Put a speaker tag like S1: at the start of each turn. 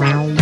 S1: Wow.